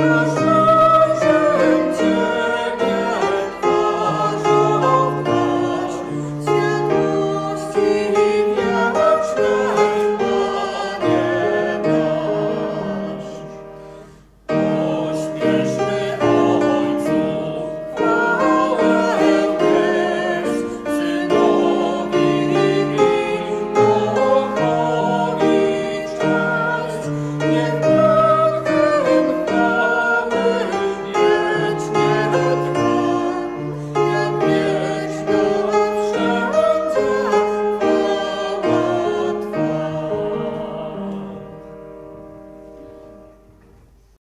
Christmas.